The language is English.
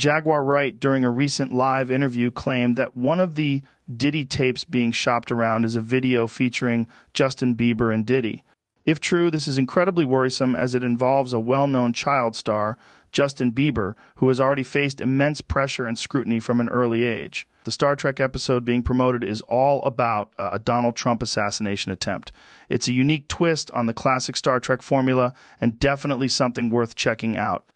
Jaguar Wright, during a recent live interview, claimed that one of the Diddy tapes being shopped around is a video featuring Justin Bieber and Diddy. If true, this is incredibly worrisome as it involves a well known child star, Justin Bieber, who has already faced immense pressure and scrutiny from an early age. The Star Trek episode being promoted is all about a Donald Trump assassination attempt. It's a unique twist on the classic Star Trek formula and definitely something worth checking out.